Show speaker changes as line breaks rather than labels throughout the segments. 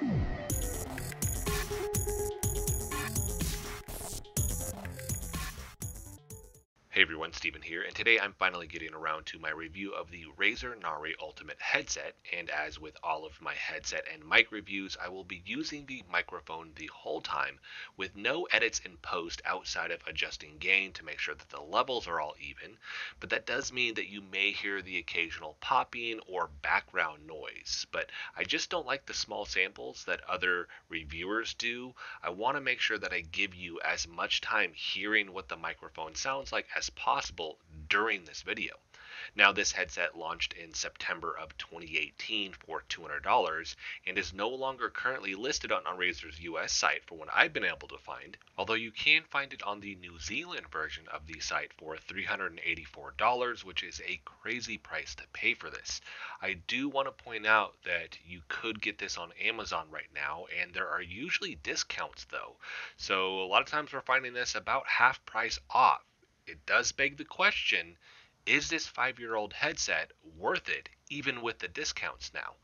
Hmm. Hey everyone, Steven here, and today I'm finally getting around to my review of the Razer Nari Ultimate headset, and as with all of my headset and mic reviews, I will be using the microphone the whole time, with no edits in post outside of adjusting gain to make sure that the levels are all even, but that does mean that you may hear the occasional popping or background noise, but I just don't like the small samples that other reviewers do. I want to make sure that I give you as much time hearing what the microphone sounds like as possible during this video. Now, this headset launched in September of 2018 for $200 and is no longer currently listed on, Razer's US site for what I've been able to find, although you can find it on the New Zealand version of the site for $384, which is a crazy price to pay for this. I do want to point out that you could get this on Amazon right now, and there are usually discounts though. So, a lot of times we're finding this about half price off it does beg the question is this five year old headset worth it, even with the discounts now?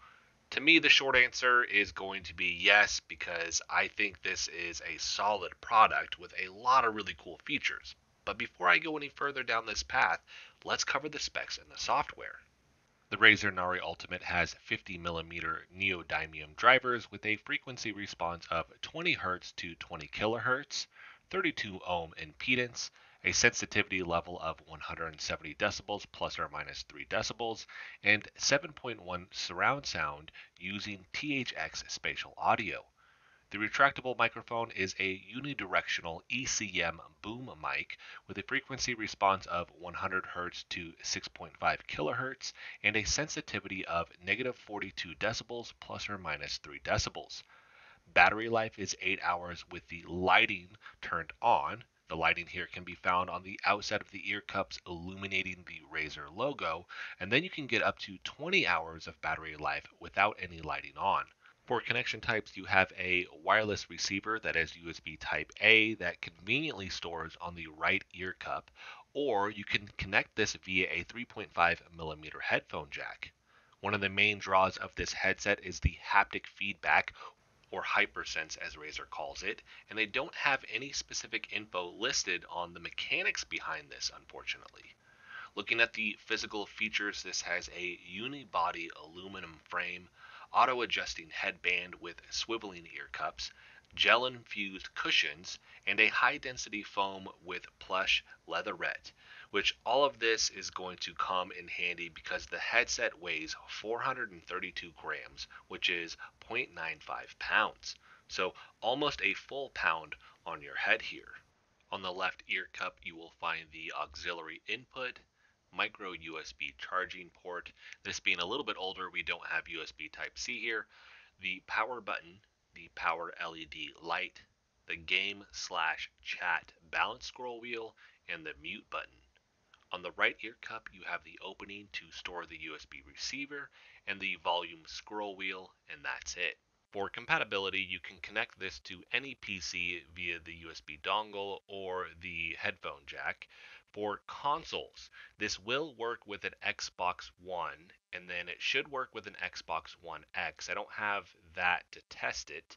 To me, the short answer is going to be yes, because I think this is a solid product with a lot of really cool features. But before I go any further down this path, let's cover the specs and the software. The Razer Nari Ultimate has 50mm neodymium drivers with a frequency response of 20 Hz to 20 kHz, 32 ohm impedance, a sensitivity level of 170 decibels plus or minus 3 decibels, and 7.1 surround sound using THX spatial audio. The retractable microphone is a unidirectional ECM boom mic with a frequency response of 100 Hz to 6.5 kHz and a sensitivity of negative 42 decibels plus or minus 3 decibels. Battery life is 8 hours with the lighting turned on, the lighting here can be found on the outside of the ear cups illuminating the Razer logo, and then you can get up to 20 hours of battery life without any lighting on. For connection types, you have a wireless receiver that is USB Type A that conveniently stores on the right ear cup, or you can connect this via a 3.5 millimeter headphone jack. One of the main draws of this headset is the haptic feedback or Hypersense as Razer calls it, and they don't have any specific info listed on the mechanics behind this, unfortunately. Looking at the physical features, this has a unibody aluminum frame, auto adjusting headband with swiveling ear cups, gel infused cushions, and a high density foam with plush leatherette which all of this is going to come in handy because the headset weighs 432 grams, which is 0.95 pounds. So almost a full pound on your head here. On the left ear cup, you will find the auxiliary input, micro USB charging port. This being a little bit older, we don't have USB Type C here. The power button, the power LED light, the game slash chat balance scroll wheel, and the mute button. On the right ear cup, you have the opening to store the USB receiver and the volume scroll wheel, and that's it. For compatibility, you can connect this to any PC via the USB dongle or the headphone jack. For consoles, this will work with an Xbox One, and then it should work with an Xbox One X. I don't have that to test it,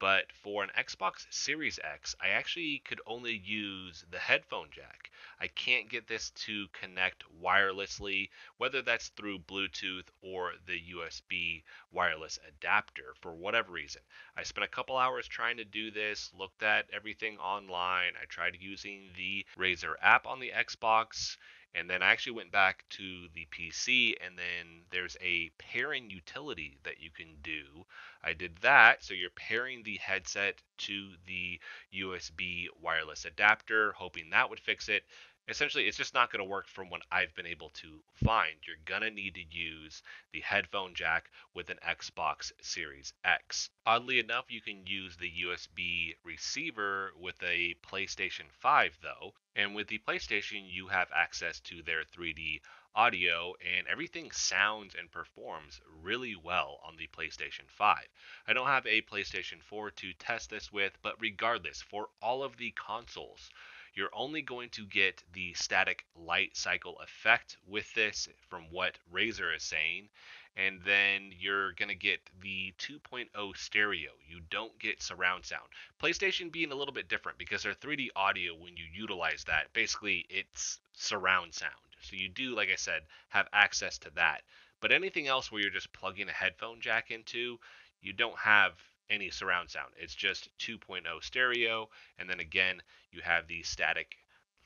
but for an Xbox Series X, I actually could only use the headphone jack. I can't get this to connect wirelessly, whether that's through Bluetooth or the USB wireless adapter for whatever reason. I spent a couple hours trying to do this, looked at everything online. I tried using the Razer app on the Xbox and then I actually went back to the PC, and then there's a pairing utility that you can do. I did that, so you're pairing the headset to the USB wireless adapter, hoping that would fix it essentially it's just not going to work from what I've been able to find. You're going to need to use the headphone jack with an Xbox Series X. Oddly enough, you can use the USB receiver with a PlayStation 5 though, and with the PlayStation you have access to their 3D audio and everything sounds and performs really well on the PlayStation 5. I don't have a PlayStation 4 to test this with, but regardless, for all of the consoles, you're only going to get the static light cycle effect with this from what Razer is saying. and then you're going to get the 2.0 stereo. You don't get surround sound. PlayStation being a little bit different because their 3D audio, when you utilize that, basically it's surround sound. So you do, like I said, have access to that. But anything else where you're just plugging a headphone jack into, you don't have any surround sound. It's just 2.0 stereo, and then again, you have the static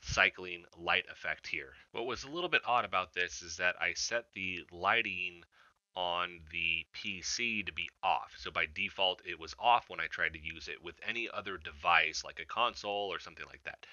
cycling light effect here. What was a little bit odd about this is that I set the lighting on the PC to be off. So by default, it was off when I tried to use it with any other device like a console or something like that.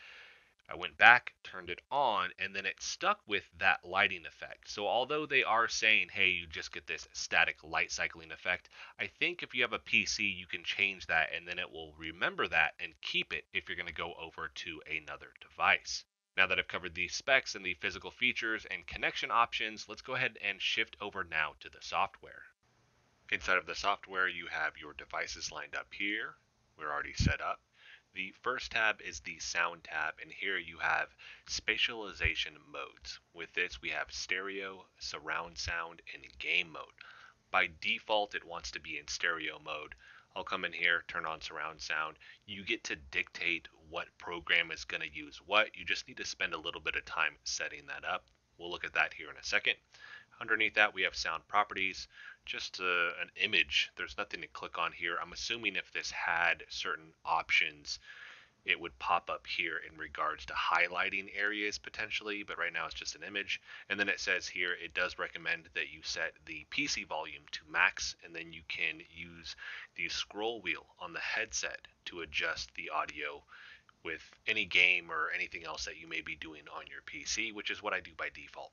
I went back, turned it on, and then it stuck with that lighting effect. So although they are saying, hey, you just get this static light cycling effect, I think if you have a PC, you can change that and then it will remember that and keep it if you're going to go over to another device. Now that I've covered the specs and the physical features and connection options, let's go ahead and shift over now to the software. Inside of the software, you have your devices lined up here. We're already set up. The first tab is the sound tab, and here you have spatialization modes. With this, we have stereo, surround sound, and game mode. By default, it wants to be in stereo mode. I'll come in here, turn on surround sound. You get to dictate what program is going to use what. You just need to spend a little bit of time setting that up. We'll look at that here in a second. Underneath that, we have sound properties, just uh, an image. There's nothing to click on here. I'm assuming if this had certain options, it would pop up here in regards to highlighting areas potentially, but right now it's just an image. And then it says here it does recommend that you set the PC volume to max, and then you can use the scroll wheel on the headset to adjust the audio with any game or anything else that you may be doing on your PC, which is what I do by default.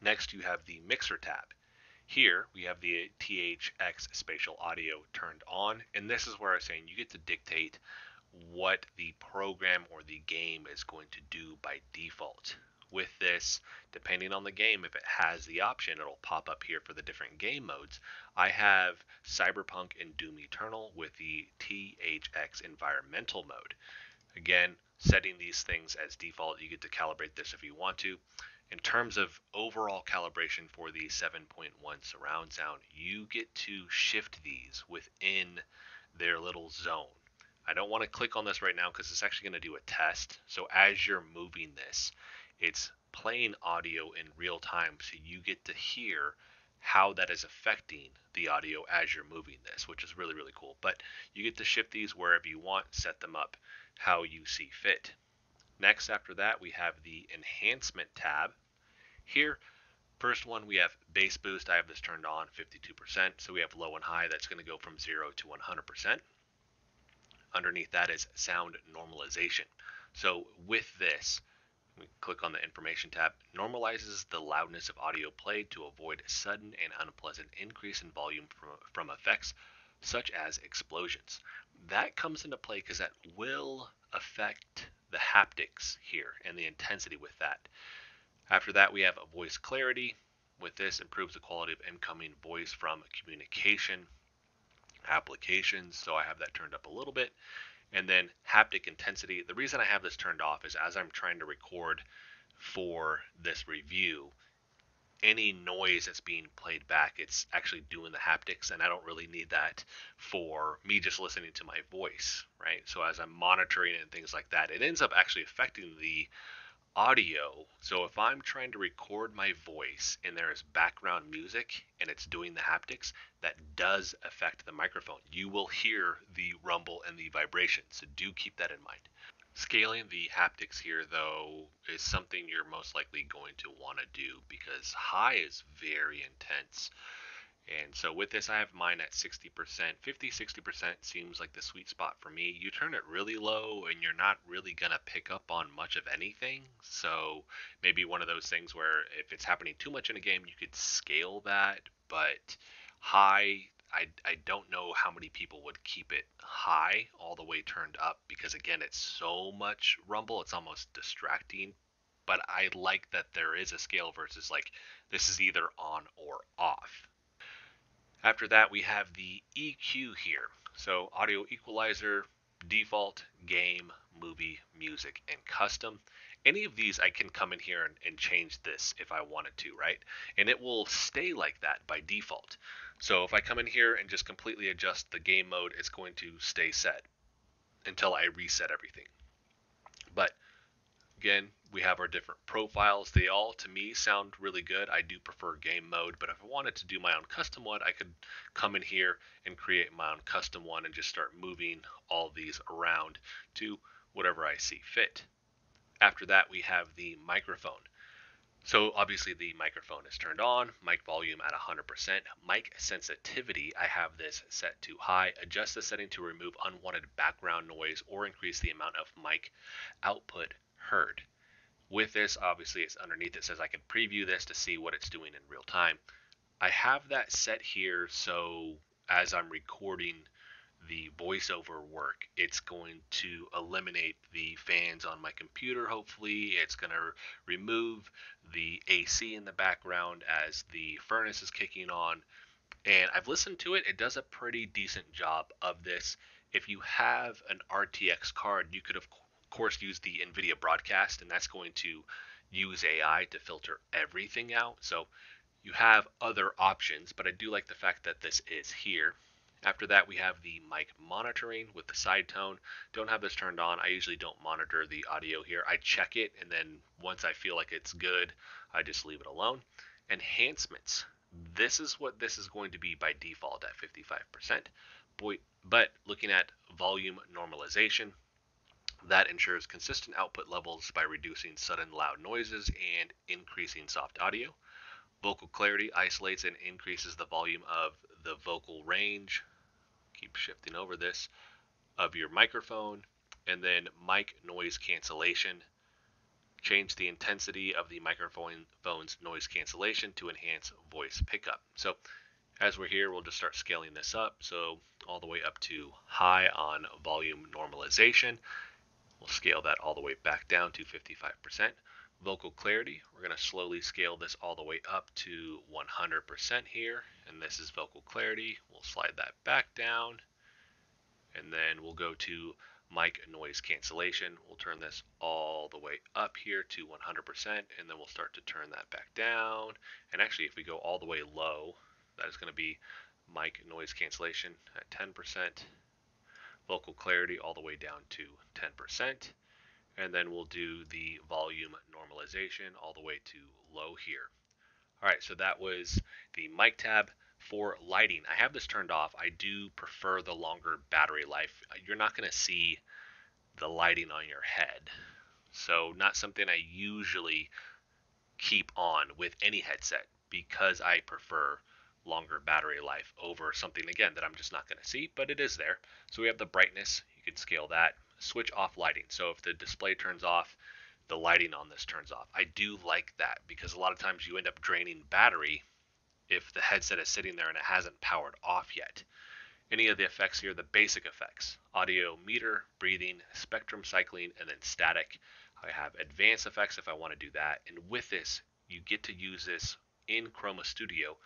Next, you have the mixer tab. Here we have the THX spatial audio turned on, and this is where I'm saying you get to dictate what the program or the game is going to do by default. With this, depending on the game, if it has the option, it'll pop up here for the different game modes. I have Cyberpunk and Doom Eternal with the THX environmental mode. Again, setting these things as default, you get to calibrate this if you want to. In terms of overall calibration for the 7.1 surround sound, you get to shift these within their little zone. I don't want to click on this right now because it's actually going to do a test. So as you're moving this, it's playing audio in real time so you get to hear how that is affecting the audio as you're moving this, which is really, really cool. But you get to shift these wherever you want, set them up how you see fit. Next, after that, we have the enhancement tab. Here, first one, we have bass boost. I have this turned on 52%. So we have low and high. That's going to go from 0 to 100%. Underneath that is sound normalization. So with this, we click on the information tab, normalizes the loudness of audio played to avoid sudden and unpleasant increase in volume from, from effects such as explosions. That comes into play because that will affect the haptics here and the intensity with that. After that, we have a voice clarity. With this, improves the quality of incoming voice from communication applications. So I have that turned up a little bit. And then haptic intensity. The reason I have this turned off is as I'm trying to record for this review, any noise that's being played back, it's actually doing the haptics, and I don't really need that for me just listening to my voice, right? So as I'm monitoring and things like that, it ends up actually affecting the audio. So if I'm trying to record my voice and there is background music and it's doing the haptics, that does affect the microphone. You will hear the rumble and the vibration. So do keep that in mind. Scaling the haptics here, though, is something you're most likely going to want to do because high is very intense. And so with this, I have mine at 60%. 50, 60% seems like the sweet spot for me. You turn it really low and you're not really going to pick up on much of anything. So maybe one of those things where if it's happening too much in a game, you could scale that. But high, I, I don't know how many people would keep it high all the way turned up because, again, it's so much rumble, it's almost distracting. But I like that there is a scale versus like this is either on or off after that, we have the EQ here. So audio equalizer, default, game, movie, music, and custom. any of these I can come in here and, and change this if I wanted to, right? And it will stay like that by default. So if I come in here and just completely adjust the game mode, it's going to stay set until I reset everything. But again, we have our different profiles. They all, to me, sound really good. I do prefer game mode, but if I wanted to do my own custom one, I could come in here and create my own custom one and just start moving all these around to whatever I see fit. After that, we have the microphone. So obviously the microphone is turned on, mic volume at 100%, mic sensitivity, I have this set to high, adjust the setting to remove unwanted background noise or increase the amount of mic output heard. With this, obviously it's underneath it says I can preview this to see what it's doing in real time. I have that set here so as I'm recording the voiceover work. It's going to eliminate the fans on my computer, hopefully. It's going to remove the AC in the background as the furnace is kicking on. And I've listened to it, it does a pretty decent job of this. If you have an RTX card, you could, of course, use the NVIDIA broadcast, and that's going to use AI to filter everything out. So you have other options, but I do like the fact that this is here. After that, we have the mic monitoring with the side tone. Don't have this turned on. I usually don't monitor the audio here. I check it, and then once I feel like it's good, I just leave it alone. Enhancements. This is what this is going to be by default at 55%. Boy, but looking at volume normalization, that ensures consistent output levels by reducing sudden loud noises and increasing soft audio. Vocal clarity isolates and increases the volume of the vocal range, keep shifting over this, of your microphone, and then mic noise cancellation. Change the intensity of the microphone's noise cancellation to enhance voice pickup. So as we're here, we'll just start scaling this up. So all the way up to high on volume normalization. We'll scale that all the way back down to 55%. Vocal clarity, we're going to slowly scale this all the way up to 100% here, and this is vocal clarity. We'll slide that back down, and then we'll go to mic noise cancellation. We'll turn this all the way up here to 100%, and then we'll start to turn that back down. And actually, if we go all the way low, that is going to be mic noise cancellation at 10%, vocal clarity all the way down to 10% and then we'll do the volume normalization all the way to low here. All right, so that was the mic tab for lighting. I have this turned off. I do prefer the longer battery life. You're not going to see the lighting on your head. So not something I usually keep on with any headset because I prefer longer battery life over something again that I'm just not going to see, but it is there. So we have the brightness. You can scale that switch off lighting. So if the display turns off, the lighting on this turns off. I do like that because a lot of times you end up draining battery if the headset is sitting there and it hasn't powered off yet. Any of the effects here, the basic effects audio meter, breathing, spectrum cycling, and then static. I have advanced effects if I want to do that. And with this, you get to use this in Chroma Studio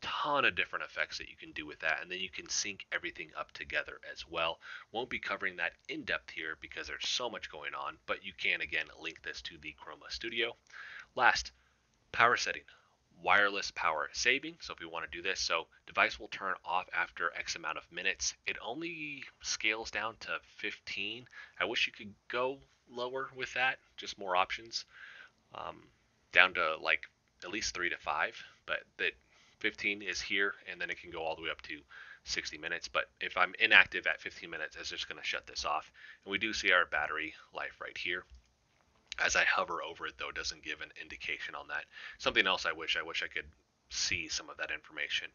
ton of different effects that you can do with that and then you can sync everything up together as well. Won't be covering that in depth here because there's so much going on but you can again link this to the chroma studio. Last power setting. Wireless power saving so if we want to do this so device will turn off after x amount of minutes. It only scales down to 15 i wish you could go lower with that just more options. Um, down to like at least three to five but that 15 is here, and then it can go all the way up to 60 minutes. But if I'm inactive at 15 minutes, it's just going to shut this off. And we do see our battery life right here. As I hover over it, though, it doesn't give an indication on that. Something else I wish, I wish I could see some of that information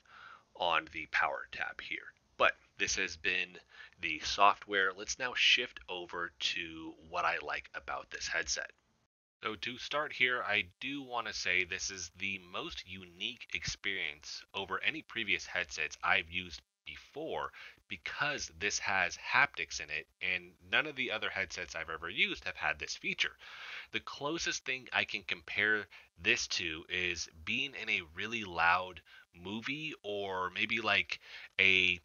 on the power tab here. But this has been the software. Let's now shift over to what I like about this headset. So to start here, I do want to say this is the most unique experience over any previous headsets I've used before because this has haptics in it and none of the other headsets I've ever used have had this feature. The closest thing I can compare this to is being in a really loud movie or maybe like a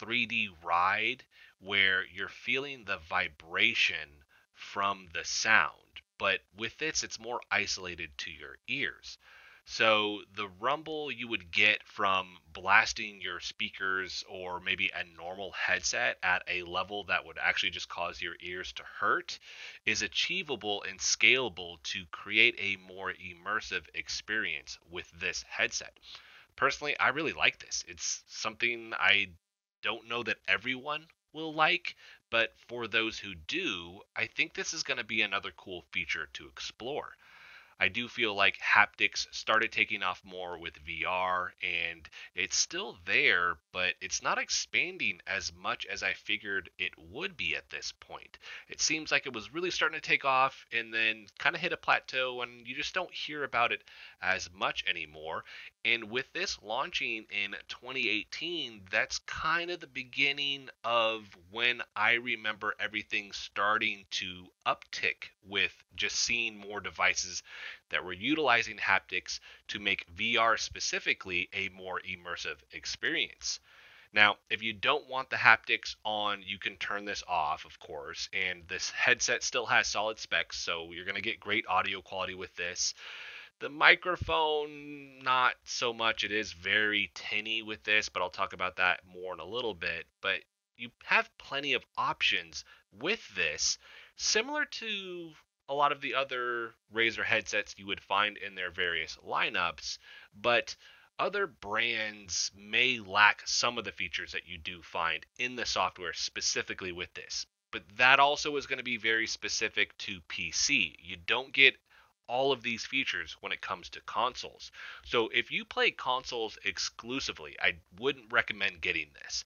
3D ride where you're feeling the vibration from the sound but with this, it's more isolated to your ears. So the rumble you would get from blasting your speakers or maybe a normal headset at a level that would actually just cause your ears to hurt is achievable and scalable to create a more immersive experience with this headset. Personally, I really like this. It's something I don't know that everyone will like, but for those who do, I think this is going to be another cool feature to explore. I do feel like haptics started taking off more with VR and it's still there, but it's not expanding as much as I figured it would be at this point. It seems like it was really starting to take off and then kind of hit a plateau and you just don't hear about it as much anymore. And with this launching in 2018, that's kind of the beginning of when I remember everything starting to uptick with just seeing more devices that were utilizing haptics to make VR specifically a more immersive experience. Now, if you don't want the haptics on, you can turn this off, of course, and this headset still has solid specs, so you're going to get great audio quality with this. The microphone, not so much. It is very tinny with this, but I'll talk about that more in a little bit. But you have plenty of options with this, similar to a lot of the other Razer headsets you would find in their various lineups, but other brands may lack some of the features that you do find in the software specifically with this. But that also is going to be very specific to PC. You don't get all of these features when it comes to consoles. So if you play consoles exclusively, I wouldn't recommend getting this.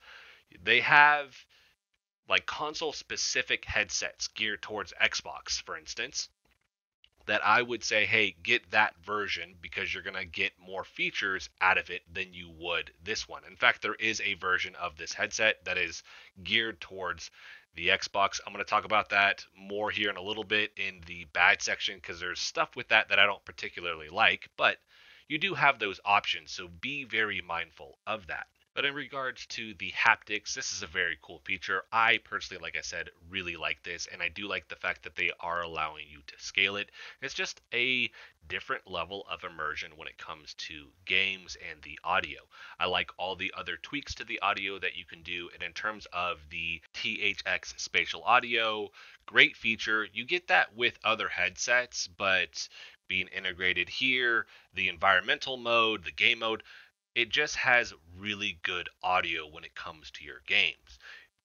They have like console specific headsets geared towards Xbox, for instance, that I would say, hey, get that version because you're going to get more features out of it than you would this one. In fact, there is a version of this headset that is geared towards the Xbox. I'm going to talk about that more here in a little bit in the bad section because there's stuff with that that I don't particularly like, but you do have those options, so be very mindful of that. But in regards to the haptics, this is a very cool feature. I personally, like I said, really like this, and I do like the fact that they are allowing you to scale it. It's just a different level of immersion when it comes to games and the audio. I like all the other tweaks to the audio that you can do, and in terms of the THX spatial audio, great feature. You get that with other headsets, but being integrated here, the environmental mode, the game mode, it just has really good audio when it comes to your games.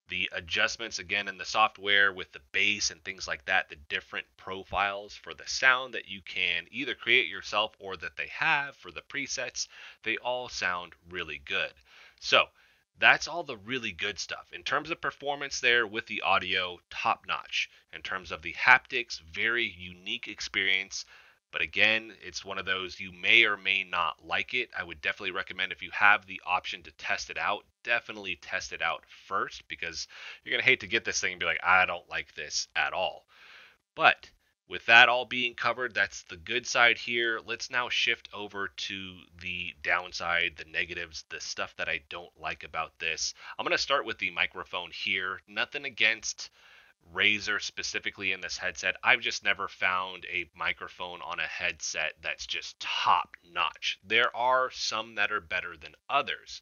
The adjustments again in the software with the bass and things like that, the different profiles for the sound that you can either create yourself or that they have for the presets, they all sound really good. So, that's all the really good stuff. In terms of performance, there with the audio, top notch. In terms of the haptics, very unique experience. But again, it's one of those you may or may not like it. I would definitely recommend if you have the option to test it out, definitely test it out first because you're going to hate to get this thing and be like, I don't like this at all. But with that all being covered, that's the good side here. Let's now shift over to the downside, the negatives, the stuff that I don't like about this. I'm going to start with the microphone here. Nothing against Razer specifically in this headset. I've just never found a microphone on a headset that's just top notch. There are some that are better than others.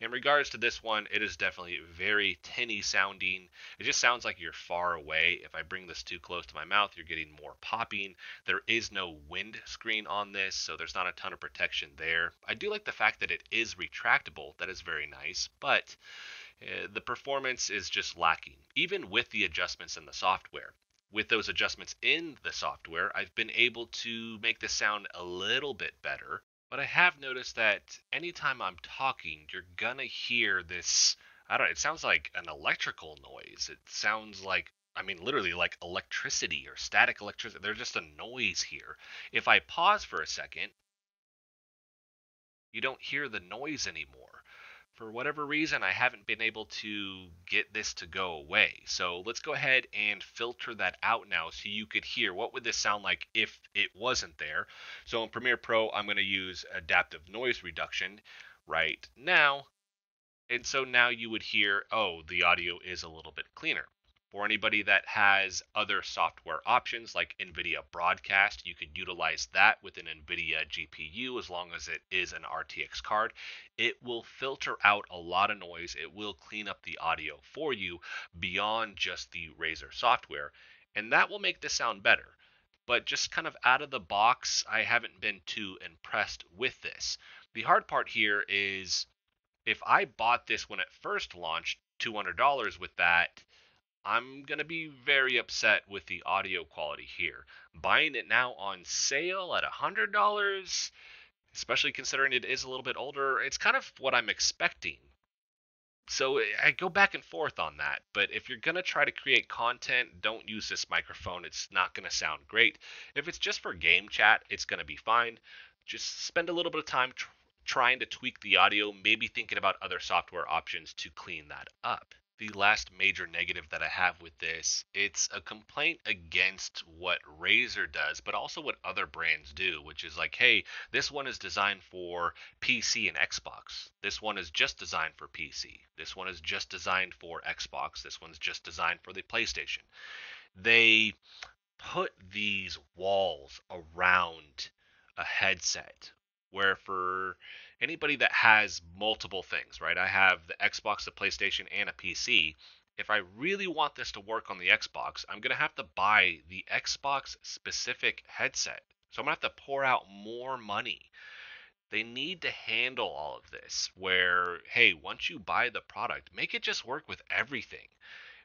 In regards to this one, it is definitely very tinny sounding. It just sounds like you're far away. If I bring this too close to my mouth, you're getting more popping. There is no wind screen on this, so there's not a ton of protection there. I do like the fact that it is retractable. That is very nice, but uh, the performance is just lacking, even with the adjustments in the software. With those adjustments in the software, I've been able to make the sound a little bit better, but I have noticed that anytime I'm talking, you're gonna hear this. I don't know, it sounds like an electrical noise. It sounds like I mean, literally like electricity or static electricity. There's just a noise here. If I pause for a second, you don't hear the noise anymore for whatever reason, I haven't been able to get this to go away. So let's go ahead and filter that out now so you could hear what would this sound like if it wasn't there. So in Premiere Pro, I'm going to use adaptive noise reduction right now. And so now you would hear, oh, the audio is a little bit cleaner. For anybody that has other software options like NVIDIA Broadcast, you could utilize that with an NVIDIA GPU as long as it is an RTX card. It will filter out a lot of noise, it will clean up the audio for you beyond just the Razer software, and that will make the sound better. But just kind of out of the box, I haven't been too impressed with this. The hard part here is if I bought this when it first launched, $200 with that, I'm going to be very upset with the audio quality here. Buying it now on sale at $100, especially considering it is a little bit older, it's kind of what I'm expecting. So I go back and forth on that, but if you're going to try to create content, don't use this microphone. It's not going to sound great. If it's just for game chat, it's going to be fine. Just spend a little bit of time tr- trying to tweak the audio, maybe thinking about other software options to clean that up. The last major negative that I have with this, it's a complaint against what Razer does, but also what other brands do, which is like, hey, this one is designed for PC and Xbox. This one is just designed for PC. This one is just designed for Xbox. This one's just designed for the PlayStation. They put these walls around a headset where for anybody that has multiple things, right? I have the Xbox, the PlayStation, and a PC. If I really want this to work on the Xbox, I'm going to have to buy the Xbox specific headset. So I'm going to have to pour out more money. They need to handle all of this where, hey, once you buy the product, make it just work with everything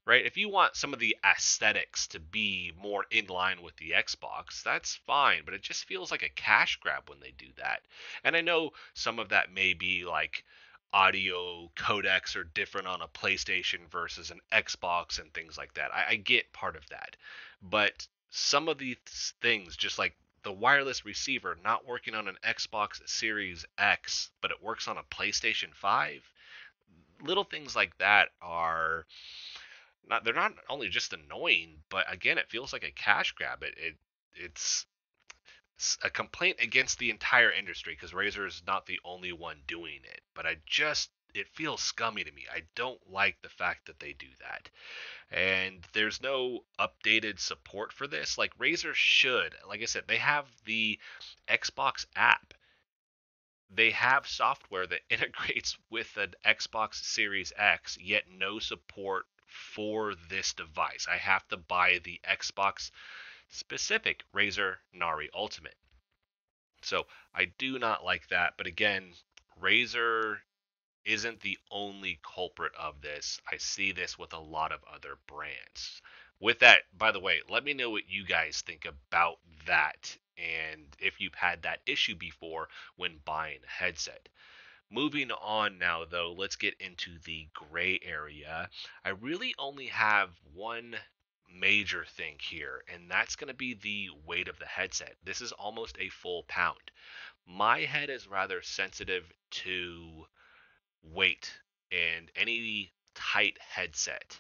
right? If you want some of the aesthetics to be more in line with the Xbox, that's fine, but it just feels like a cash grab when they do that. And I know some of that may be like audio codecs are different on a PlayStation versus an Xbox and things like that. I, I get part of that. But some of these things, just like the wireless receiver not working on an Xbox Series X, but it works on a PlayStation 5, little things like that are not they're not only just annoying, but again, it feels like a cash grab. It, it it's a complaint against the entire industry because Razer is not the only one doing it. But I just it feels scummy to me. I don't like the fact that they do that. And there's no updated support for this. Like Razer should, like I said, they have the Xbox app. They have software that integrates with an Xbox Series X, yet no support for this device. I have to buy the Xbox specific Razer Nari Ultimate. So I do not like that. But again, Razer isn't the only culprit of this. I see this with a lot of other brands. With that, by the way, let me know what you guys think about that and if you've had that issue before when buying a headset. Moving on now, though, let's get into the gray area. I really only have one major thing here, and that's going to be the weight of the headset. This is almost a full pound. My head is rather sensitive to weight and any tight headset.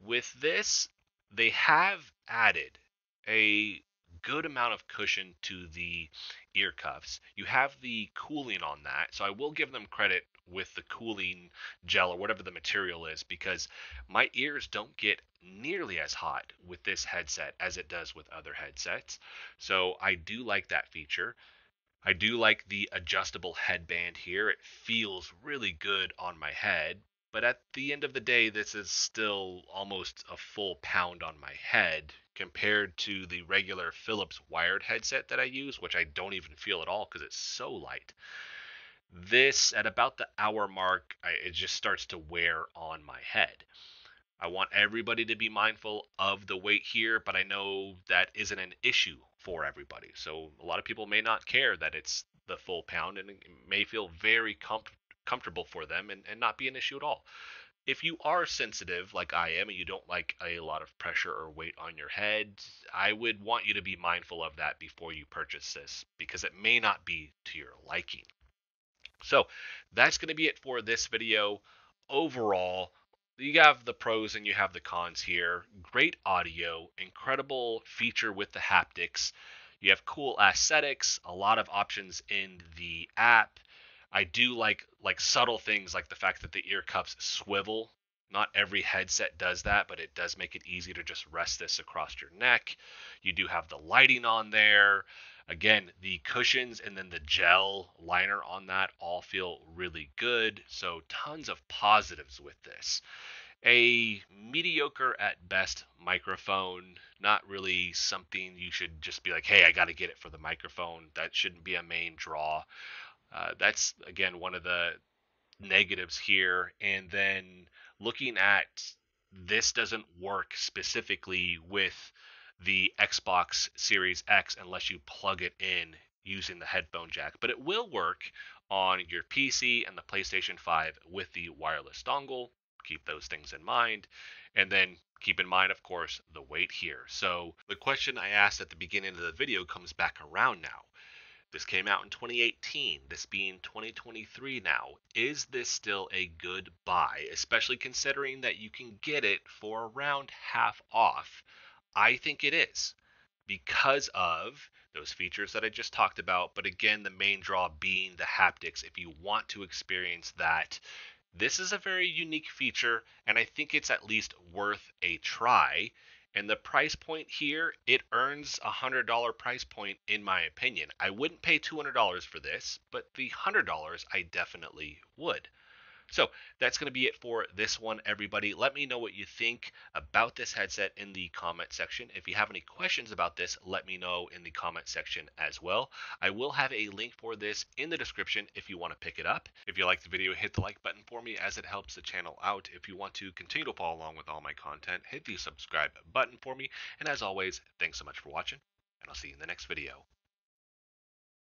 With this, they have added a good amount of cushion to the ear cuffs. You have the cooling on that, so I will give them credit with the cooling gel or whatever the material is because my ears don't get nearly as hot with this headset as it does with other headsets. So I do like that feature. I do like the adjustable headband here. It feels really good on my head, but at the end of the day, this is still almost a full pound on my head compared to the regular Philips wired headset that I use, which I don't even feel at all because it's so light. This, at about the hour mark, I, it just starts to wear on my head. I want everybody to be mindful of the weight here, but I know that isn't an issue for everybody. So a lot of people may not care that it's the full pound and may feel very comfortable comfortable for them and, and not be an issue at all. If you are sensitive, like I am, and you don't like a lot of pressure or weight on your head, I would want you to be mindful of that before you purchase this because it may not be to your liking. So that's going to be it for this video. Overall, you have the pros and you have the cons here. Great audio, incredible feature with the haptics. You have cool aesthetics, a lot of options in the app. I do like like subtle things like the fact that the ear cuffs swivel Not every headset does that, but it does make it easy to just rest this across your neck. You do have the lighting on there. Again, the cushions and then the gel liner on that all feel really good. So, tons of positives with this. A mediocre at best microphone, not really something you should just be like, hey, I got to get it for the microphone. That shouldn't be a main draw. Uh, that's, again, one of the negatives here. And then looking at this doesn't work specifically with the Xbox Series X unless you plug it in using the headphone jack, but it will work on your PC and the PlayStation 5 with the wireless dongle. Keep those things in mind. And then keep in mind, of course, the weight here. So the question I asked at the beginning of the video comes back around now. This came out in 2018, this being 2023 now. Is this still a good buy, especially considering that you can get it for around half off? I think it is because of those features that I just talked about. But again, the main draw being the haptics. If you want to experience that, this is a very unique feature, and I think it's at least worth a try. And the price point here, it earns a $100 price point, in my opinion. I wouldn't pay $200 for this, but the $100 I definitely would. So that's going to be it for this one, everybody. Let me know what you think about this headset in the comment section. If you have any questions about this, let me know in the comment section as well. I will have a link for this in the description if you want to pick it up. If you like the video, hit the like button for me as it helps the channel out. If you want to continue to follow along with all my content, hit the subscribe button for me. And as always, thanks so much for watching, and I'll see you in the next video.